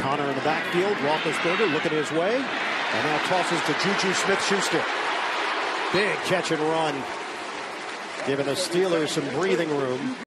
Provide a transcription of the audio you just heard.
Connor in the backfield. Roethlisberger looking his way. And now tosses to Juju Smith-Schuster. Big catch and run. Giving the Steelers some breathing room.